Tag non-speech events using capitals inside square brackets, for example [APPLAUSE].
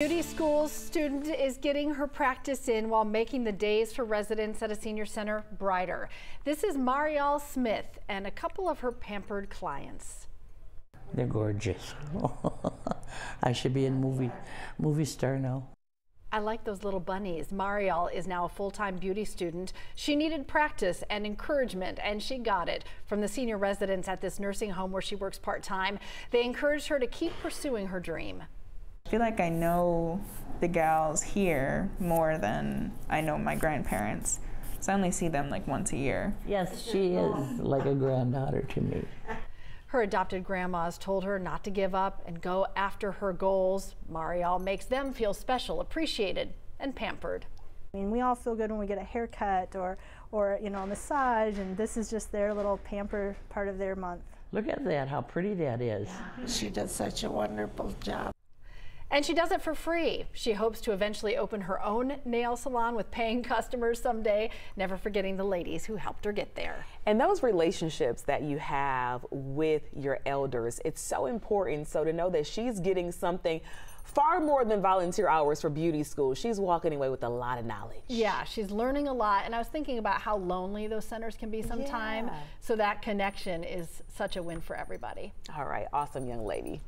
Beauty school student is getting her practice in while making the days for residents at a senior center brighter. This is Marielle Smith and a couple of her pampered clients. They're gorgeous. [LAUGHS] I should be a movie movie star now. I like those little bunnies. Marielle is now a full-time beauty student. She needed practice and encouragement, and she got it from the senior residents at this nursing home where she works part-time. They encouraged her to keep pursuing her dream. I feel like I know the gals here more than I know my grandparents. So I only see them like once a year. Yes, she is like a granddaughter to me. Her adopted grandmas told her not to give up and go after her goals. Marielle makes them feel special, appreciated, and pampered. I mean, we all feel good when we get a haircut or, or you know, a massage, and this is just their little pamper part of their month. Look at that, how pretty that is. She does such a wonderful job. And she does it for free. She hopes to eventually open her own nail salon with paying [LAUGHS] customers someday, never forgetting the ladies who helped her get there. And those relationships that you have with your elders, it's so important. So to know that she's getting something far more than volunteer hours for beauty school. She's walking away with a lot of knowledge. Yeah, she's learning a lot. And I was thinking about how lonely those centers can be sometimes. Yeah. So that connection is such a win for everybody. All right, awesome young lady.